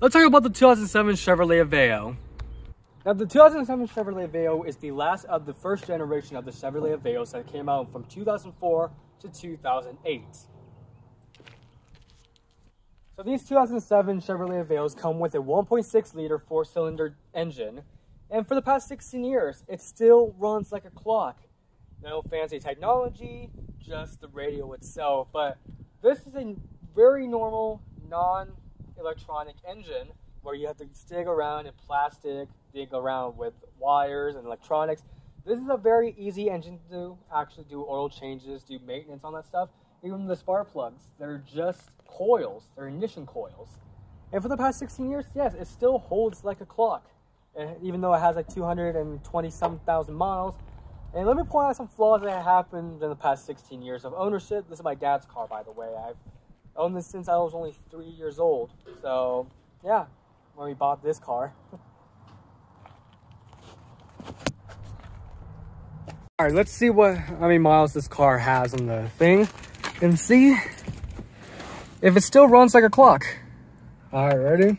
let's talk about the 2007 Chevrolet Aveo. Now, the 2007 Chevrolet Aveo is the last of the first generation of the Chevrolet Aveos that came out from 2004 to 2008. So these 2007 Chevrolet Aveos come with a 1.6 liter four cylinder engine. And for the past 16 years, it still runs like a clock. No fancy technology, just the radio itself. But this is a very normal, non-electronic engine where you have to dig around in plastic, dig around with wires and electronics. This is a very easy engine to actually do oil changes, do maintenance on that stuff. Even the spark plugs, they're just coils, they're ignition coils. And for the past 16 years, yes, it still holds like a clock. And even though it has like 220 some thousand miles. And let me point out some flaws that happened in the past 16 years of ownership. This is my dad's car, by the way. I've Oh, owned this since I was only three years old. So, yeah, when we bought this car. All right, let's see what how many miles this car has on the thing and see if it still runs like a clock. All right, ready?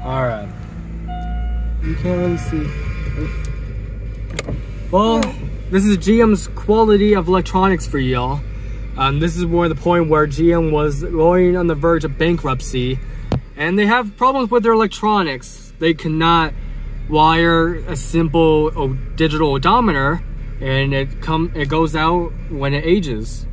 All right. You can't really see. Well, this is GM's quality of electronics for y'all. Um, this is where the point where GM was going on the verge of bankruptcy and they have problems with their electronics. They cannot wire a simple digital odometer and it come it goes out when it ages.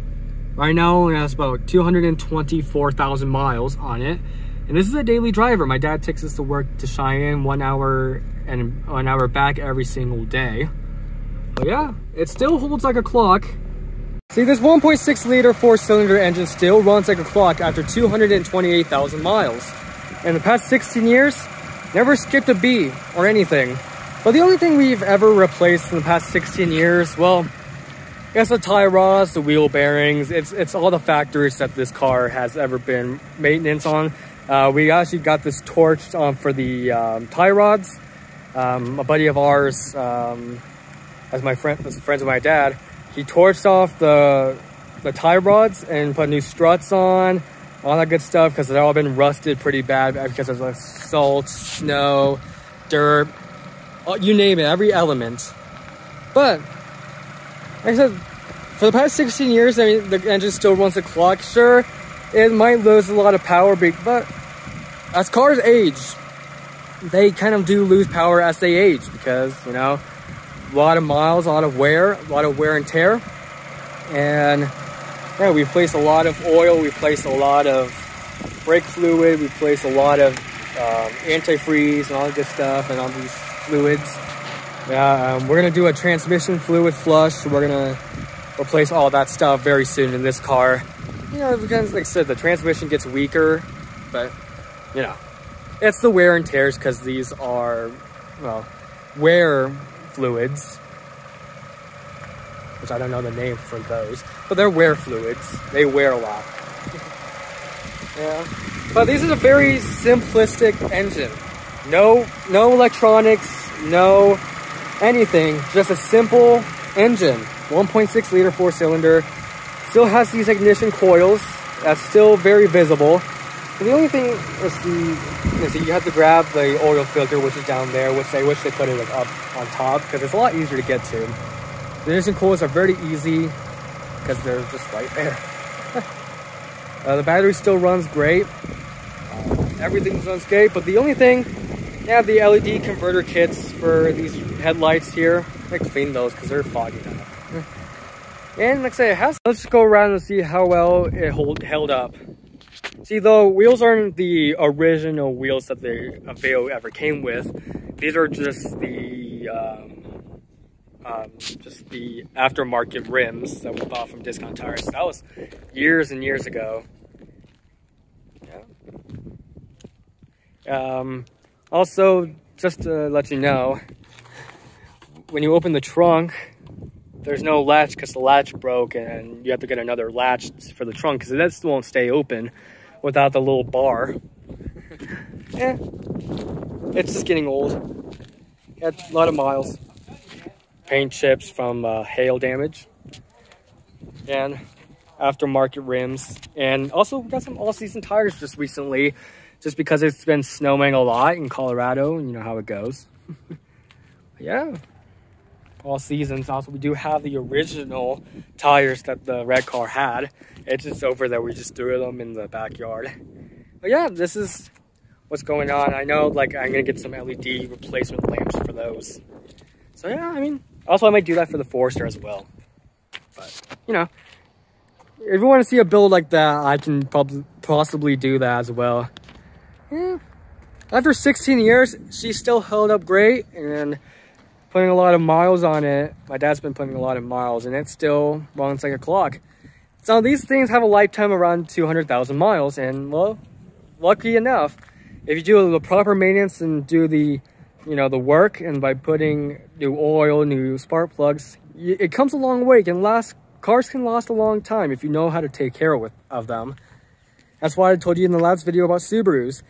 Right now it has about 224,000 miles on it. And this is a daily driver. My dad takes us to work to Cheyenne one hour and one hour back every single day. But yeah, it still holds like a clock. See, this 1.6 liter four cylinder engine still runs like a clock after 228,000 miles. In the past 16 years, never skipped a beat or anything. But the only thing we've ever replaced in the past 16 years, well, it's the tie rods, the wheel bearings, it's, it's all the factories that this car has ever been maintenance on. Uh, we actually got this torched um, for the um, tie rods. Um, a buddy of ours, um, as my friend, as friends of my dad, he torched off the the tie rods and put new struts on, all that good stuff because they've all been rusted pretty bad because of the salt, snow, dirt, uh, you name it, every element. But like I said, for the past 16 years, I mean, the engine still runs the clock. Sure, it might lose a lot of power, but as cars age, they kind of do lose power as they age because, you know, a lot of miles, a lot of wear, a lot of wear and tear. And yeah, we place a lot of oil, we place a lot of brake fluid, we place a lot of um, antifreeze and all that good stuff and all these fluids. Yeah, um, we're gonna do a transmission fluid flush. We're gonna replace all that stuff very soon in this car. You know, because like I said, the transmission gets weaker, but you know, it's the wear and tears because these are, well, wear fluids, which I don't know the name for those, but they're wear fluids. They wear a lot. yeah. But this is a very simplistic engine. No, no electronics, no anything, just a simple engine. 1.6 liter four cylinder. Still has these ignition coils. That's still very visible. And the only thing is the is you have to grab the oil filter, which is down there, which they wish they put it like up on top because it's a lot easier to get to. The ignition coils are very easy because they're just right there. uh, the battery still runs great. Uh, everything runs great, but the only thing, they have the LED converter kits for these headlights here. I clean those because they're foggy now. And like I say, it has. Let's just go around and see how well it hold, held up. See, the wheels aren't the original wheels that the Aveo ever came with. These are just the um, um, just the aftermarket rims that we bought from Discount Tires. That was years and years ago. Yeah. Um, also, just to let you know, when you open the trunk, there's no latch because the latch broke and you have to get another latch for the trunk because that won't stay open without the little bar. yeah, it's just getting old. Had a lot of miles. Paint chips from uh, hail damage. And aftermarket rims. And also we got some all-season tires just recently, just because it's been snowing a lot in Colorado, and you know how it goes. yeah, all seasons. Also, we do have the original tires that the red car had. It's just over there. We just threw them in the backyard. But yeah, this is what's going on. I know like I'm gonna get some LED replacement lamps for those. So yeah, I mean, also I might do that for the Forester as well. But you know, if you want to see a build like that, I can probably possibly do that as well. Yeah. After 16 years, she still held up great and putting a lot of miles on it. My dad's been putting a lot of miles and it still runs like a clock. So these things have a lifetime around 200,000 miles and well, lucky enough, if you do the proper maintenance and do the, you know, the work and by putting new oil, new spark plugs, it comes a long way. It can last, cars can last a long time if you know how to take care of, of them. That's why I told you in the last video about Subarus.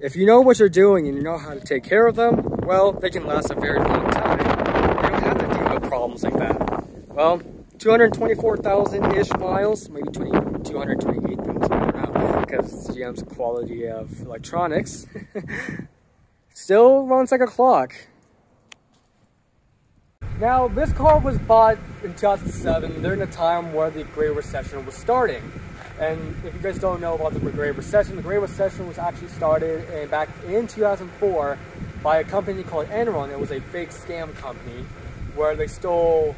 If you know what you're doing and you know how to take care of them, well, they can last a very long time. You don't have to deal with problems like that. Well, 224,000-ish miles, maybe 20, 228,000, I don't because GM's quality of electronics still runs like a clock. Now, this car was bought in 2007 during the time where the Great Recession was starting. And if you guys don't know about the Great Recession, the Great Recession was actually started in, back in 2004 by a company called Enron. It was a fake scam company where they stole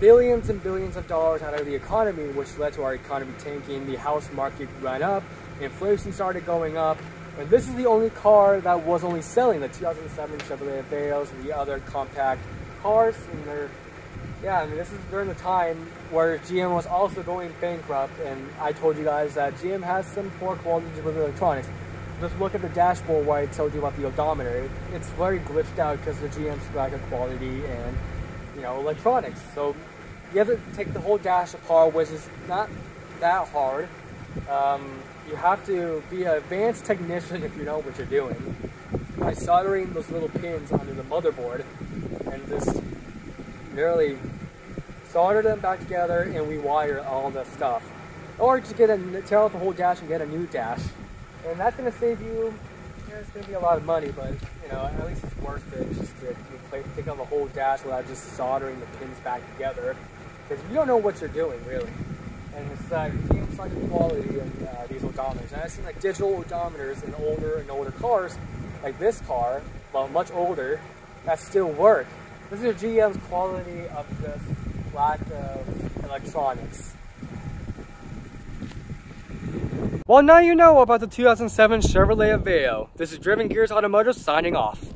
billions and billions of dollars out of the economy, which led to our economy tanking. The house market ran up, inflation started going up, and this is the only car that was only selling the 2007 Chevrolet Aveos and the other compact cars. And they're, yeah, I mean, this is during the time where GM was also going bankrupt, and I told you guys that GM has some poor quality with electronics. Just look at the dashboard where I told you about the odometer. It's very glitched out because the GM's lack of quality and you know, electronics. So you have to take the whole dash apart, which is not that hard. Um, you have to be an advanced technician if you know what you're doing. By soldering those little pins onto the motherboard and just nearly solder them back together and rewire all the stuff. Or just get a, tear out the whole dash and get a new dash. And that's going to save you it's gonna be a lot of money, but you know, at least it's worth it just to take out the whole dash without just soldering the pins back together. Because you don't know what you're doing, really. And it's like, it's like the quality of uh, these odometers. And I've seen like digital odometers in older and older cars, like this car, well, much older, that still work. This is GM's quality of this lack of electronics. Well, now you know about the 2007 Chevrolet Aveo. This is Driven Gears Automotive signing off.